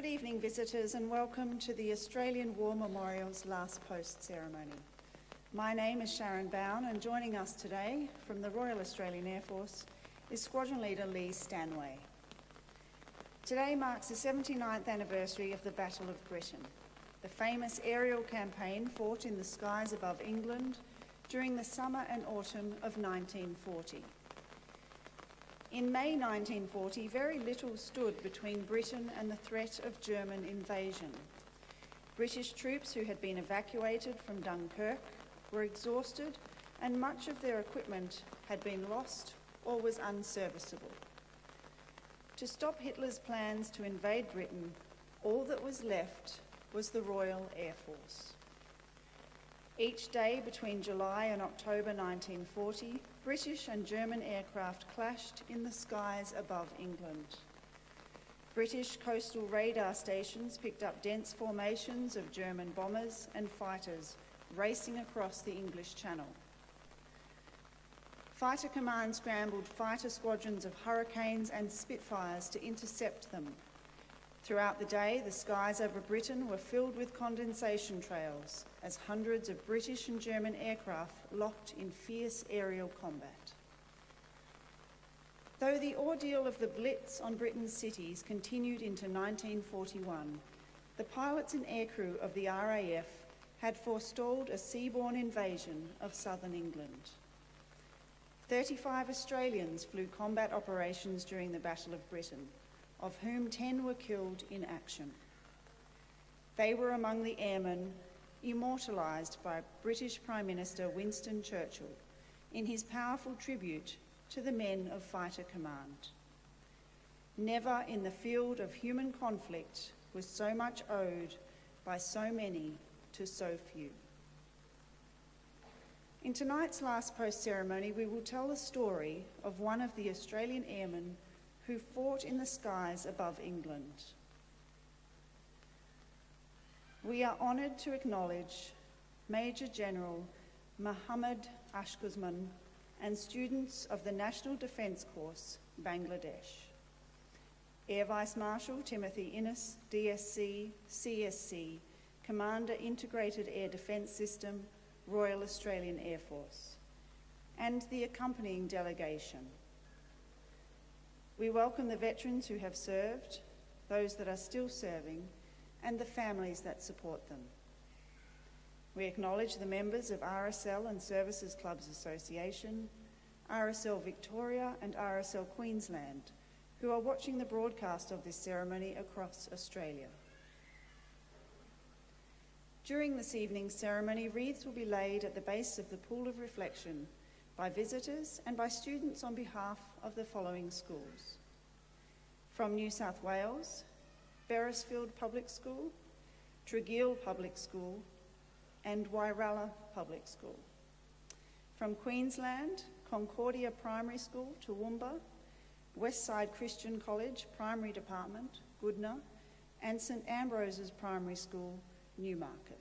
Good evening, visitors, and welcome to the Australian War Memorial's last post ceremony. My name is Sharon Bown, and joining us today from the Royal Australian Air Force is Squadron Leader Lee Stanway. Today marks the 79th anniversary of the Battle of Britain, the famous aerial campaign fought in the skies above England during the summer and autumn of 1940. In May 1940, very little stood between Britain and the threat of German invasion. British troops who had been evacuated from Dunkirk were exhausted and much of their equipment had been lost or was unserviceable. To stop Hitler's plans to invade Britain, all that was left was the Royal Air Force. Each day between July and October 1940, British and German aircraft clashed in the skies above England. British coastal radar stations picked up dense formations of German bombers and fighters racing across the English Channel. Fighter Command scrambled fighter squadrons of Hurricanes and Spitfires to intercept them Throughout the day, the skies over Britain were filled with condensation trails as hundreds of British and German aircraft locked in fierce aerial combat. Though the ordeal of the Blitz on Britain's cities continued into 1941, the pilots and aircrew of the RAF had forestalled a seaborne invasion of southern England. 35 Australians flew combat operations during the Battle of Britain of whom 10 were killed in action. They were among the airmen immortalised by British Prime Minister Winston Churchill in his powerful tribute to the men of Fighter Command. Never in the field of human conflict was so much owed by so many to so few. In tonight's last post ceremony, we will tell the story of one of the Australian airmen who fought in the skies above England. We are honoured to acknowledge Major General Muhammad Ashguzman and students of the National Defence Course, Bangladesh. Air Vice Marshal Timothy Innes, DSC, CSC, Commander Integrated Air Defence System, Royal Australian Air Force, and the accompanying delegation. We welcome the veterans who have served, those that are still serving, and the families that support them. We acknowledge the members of RSL and Services Clubs Association, RSL Victoria, and RSL Queensland who are watching the broadcast of this ceremony across Australia. During this evening's ceremony, wreaths will be laid at the base of the Pool of Reflection by visitors and by students on behalf of the following schools. From New South Wales, Beresfield Public School, Tregear Public School, and Wairala Public School. From Queensland, Concordia Primary School, Toowoomba, Westside Christian College Primary Department, Goodna, and St Ambrose's Primary School, Newmarket.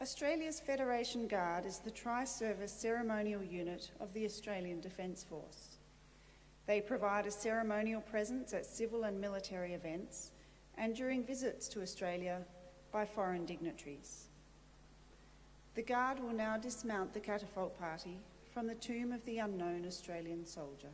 Australia's Federation Guard is the tri-service ceremonial unit of the Australian Defence Force. They provide a ceremonial presence at civil and military events and during visits to Australia by foreign dignitaries. The Guard will now dismount the catafalque party from the tomb of the unknown Australian soldier.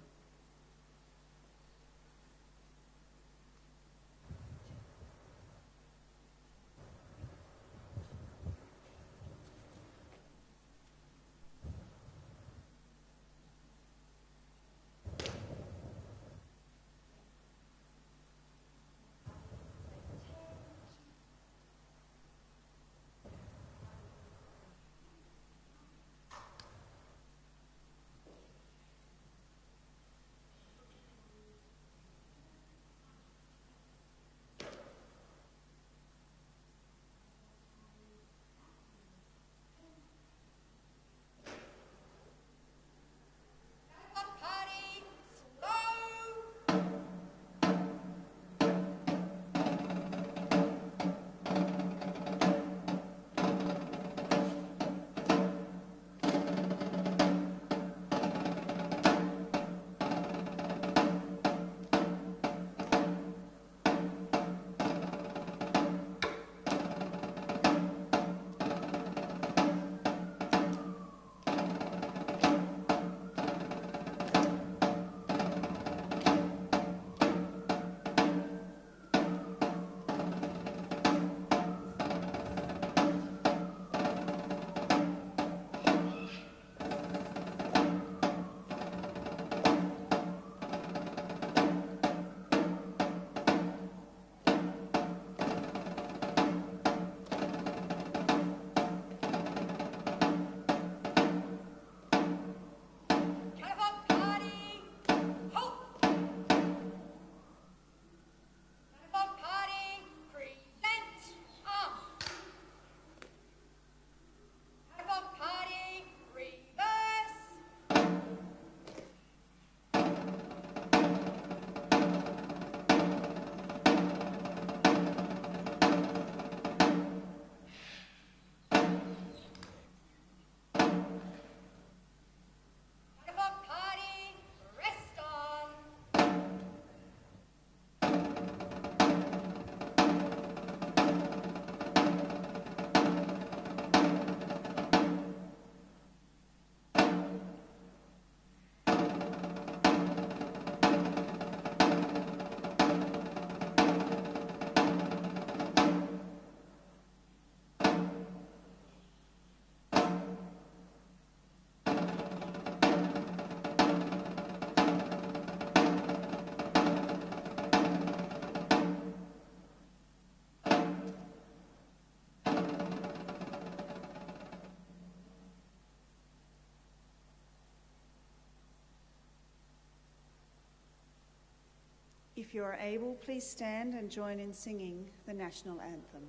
If you are able, please stand and join in singing the national anthem.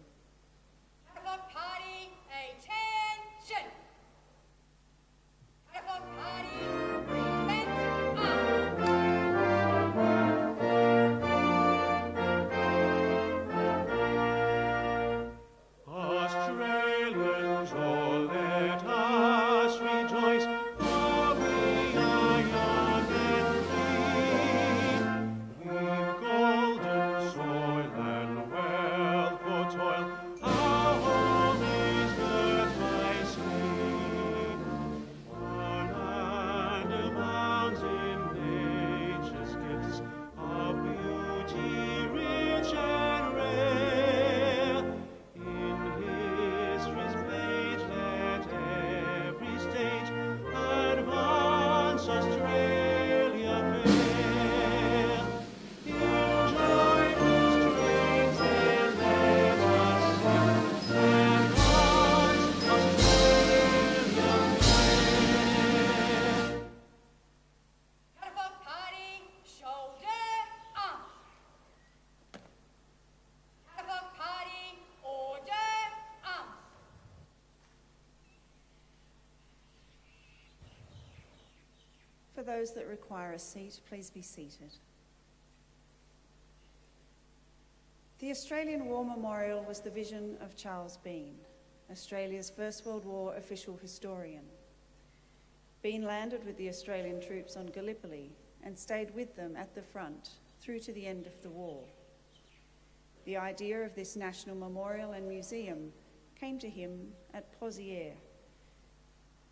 Those that require a seat, please be seated. The Australian War Memorial was the vision of Charles Bean, Australia's First World War official historian. Bean landed with the Australian troops on Gallipoli and stayed with them at the front through to the end of the war. The idea of this national memorial and museum came to him at Pozières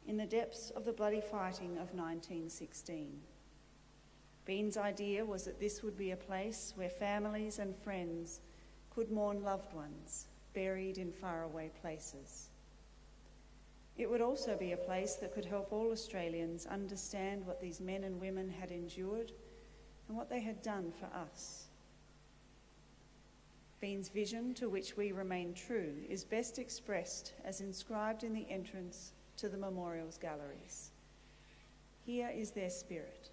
in the depths of the bloody fighting of 1916. Bean's idea was that this would be a place where families and friends could mourn loved ones buried in faraway places. It would also be a place that could help all Australians understand what these men and women had endured and what they had done for us. Bean's vision, to which we remain true, is best expressed as inscribed in the entrance to the memorial's galleries. Here is their spirit,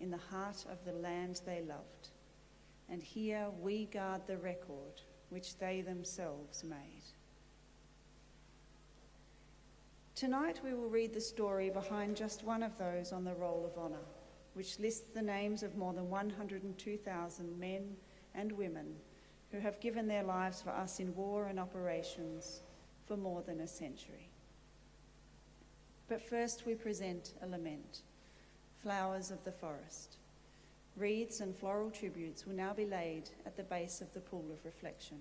in the heart of the land they loved, and here we guard the record which they themselves made. Tonight we will read the story behind just one of those on the Roll of Honour, which lists the names of more than 102,000 men and women who have given their lives for us in war and operations for more than a century. But first we present a lament, Flowers of the Forest. Wreaths and floral tributes will now be laid at the base of the pool of reflection.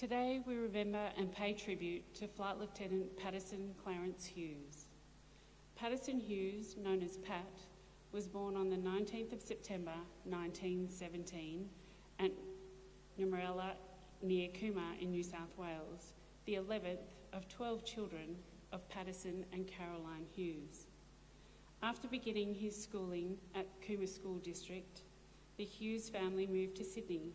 Today, we remember and pay tribute to Flight Lieutenant Paterson Clarence Hughes. Paterson Hughes, known as Pat, was born on the 19th of September 1917 at Numeralla near Cooma in New South Wales, the 11th of 12 children of Patterson and Caroline Hughes. After beginning his schooling at Cooma School District, the Hughes family moved to Sydney,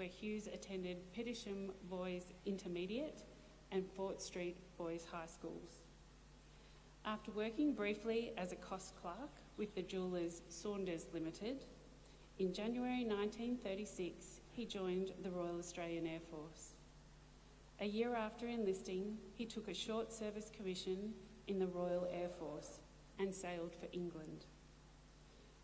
where Hughes attended Petersham Boys Intermediate and Fort Street Boys High Schools. After working briefly as a cost clerk with the jewellers Saunders Limited, in January 1936 he joined the Royal Australian Air Force. A year after enlisting, he took a short service commission in the Royal Air Force and sailed for England.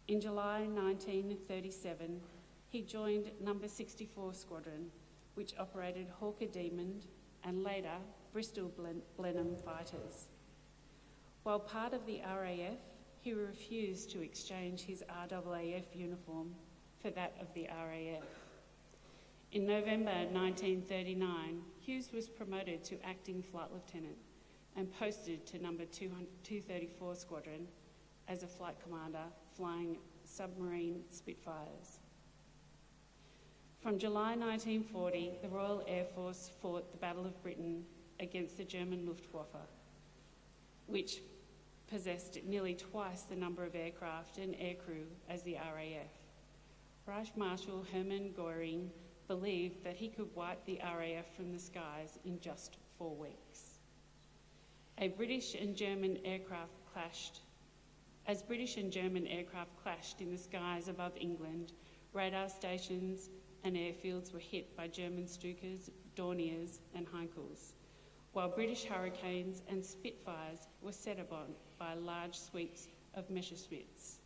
In July 1937, he joined Number 64 Squadron, which operated Hawker Demon and later Bristol Blen- Blenheim fighters. While part of the RAF, he refused to exchange his RAAF uniform for that of the RAF. In November 1939, Hughes was promoted to acting flight lieutenant and posted to number 234 Squadron as a flight commander flying Supermarine Spitfires. From July 1940, the Royal Air Force fought the Battle of Britain against the German Luftwaffe, which possessed nearly twice the number of aircraft and aircrew as the RAF. Reich Marshal Hermann Goering believed that he could wipe the RAF from the skies in just four weeks. A British and German aircraft clashed. As British and German aircraft clashed in the skies above England, radar stations and airfields were hit by German Stukas, Dorniers, and Heinkels, while British Hurricanes and Spitfires were set upon by large sweeps of Messerschmitts.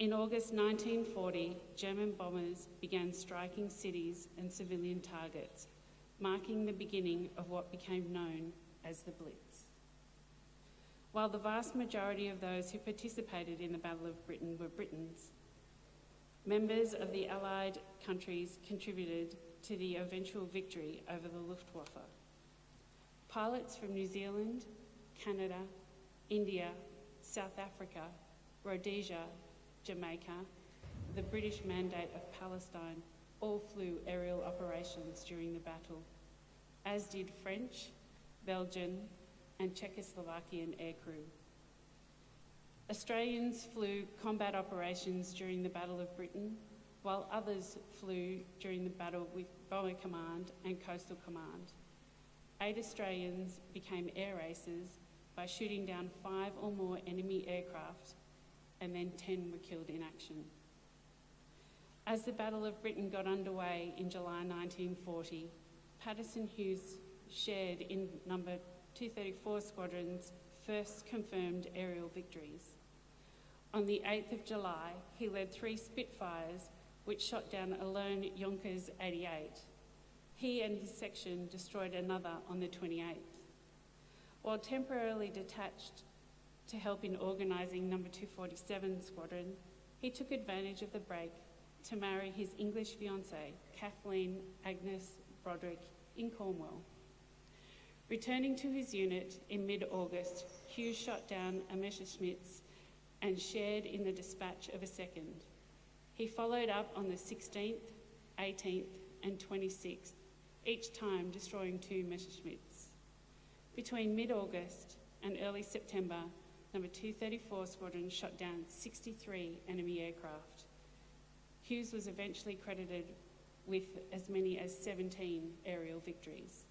In August 1940, German bombers began striking cities and civilian targets, marking the beginning of what became known as the Blitz. While the vast majority of those who participated in the Battle of Britain were Britons, members of the Allied countries contributed to the eventual victory over the Luftwaffe. Pilots from New Zealand, Canada, India, South Africa, Rhodesia, Jamaica, the British Mandate of Palestine all flew aerial operations during the battle, as did French, Belgian, and Czechoslovakian aircrew. Australians flew combat operations during the Battle of Britain, while others flew during the battle with Bomber Command and Coastal Command. Eight Australians became air aces by shooting down five or more enemy aircraft, and then 10 were killed in action. As the Battle of Britain got underway in July 1940, Paterson Hughes shared in number 234 Squadron's first confirmed aerial victories. On the 8th of July, he led three Spitfires which shot down a lone Junkers 88. He and his section destroyed another on the 28th. While temporarily detached to help in organising number 247 Squadron, he took advantage of the break to marry his English fiancée, Kathleen Agnes Broderick, in Cornwall. Returning to his unit in mid August, Hughes shot down a Messerschmitt and shared in the dispatch of a second. He followed up on the 16th, 18th, and 26th, each time destroying two Messerschmitts. Between mid August and early September, number 234 Squadron shot down 63 enemy aircraft. Hughes was eventually credited with as many as 17 aerial victories.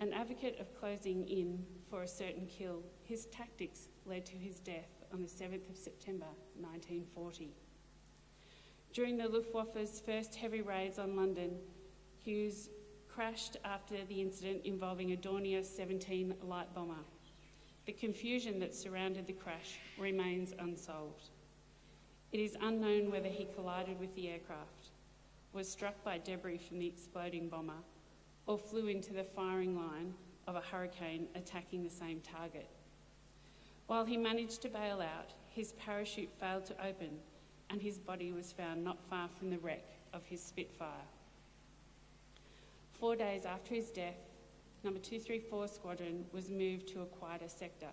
An advocate of closing in for a certain kill, his tactics led to his death on the 7th of September 1940. During the Luftwaffe's first heavy raids on London, Hughes crashed after the incident involving a Dornier 17 light bomber. The confusion that surrounded the crash remains unsolved. It is unknown whether he collided with the aircraft, was struck by debris from the exploding bomber, or flew into the firing line of a hurricane attacking the same target. While he managed to bail out, his parachute failed to open and his body was found not far from the wreck of his Spitfire. Four days after his death, Number 234 Squadron was moved to a quieter sector.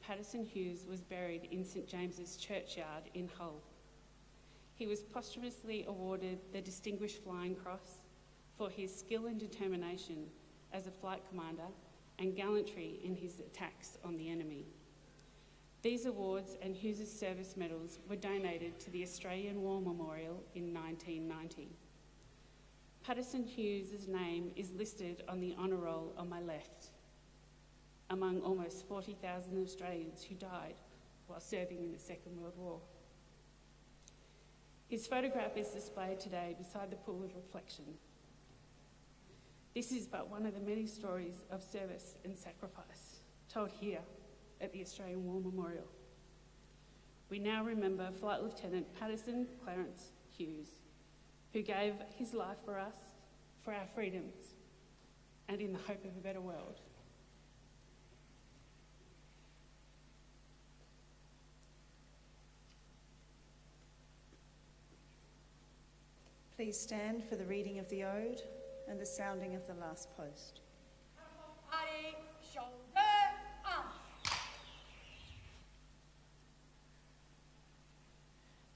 Paterson Hughes was buried in St James's Churchyard in Hull. He was posthumously awarded the Distinguished Flying Cross for his skill and determination as a flight commander and gallantry in his attacks on the enemy. These awards and Hughes' service medals were donated to the Australian War Memorial in 1990. Paterson Hughes' name is listed on the honour roll on my left, among almost 40,000 Australians who died while serving in the Second World War. His photograph is displayed today beside the pool of reflection. This is but one of the many stories of service and sacrifice told here at the Australian War Memorial. We now remember Flight Lieutenant Paterson Clarence Hughes, who gave his life for us, for our freedoms, and in the hope of a better world. Please stand for the reading of the ode and the sounding of the last post. Catafalque party, shoulder, arm.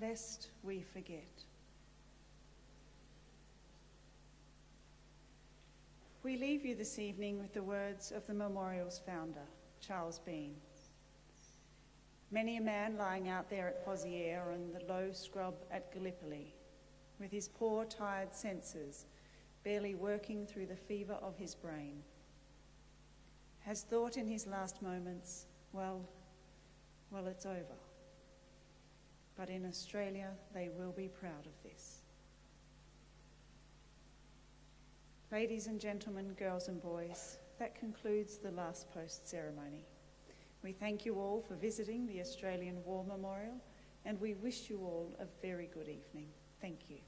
Lest we forget. We leave you this evening with the words of the memorial's founder, Charles Bean. Many a man lying out there at Pozières and the low scrub at Gallipoli, with his poor, tired senses barely working through the fever of his brain, has thought in his last moments, well, well, it's over. But in Australia they will be proud of this. Ladies and gentlemen, girls and boys, that concludes the last post ceremony. We thank you all for visiting the Australian War Memorial and we wish you all a very good evening. Thank you.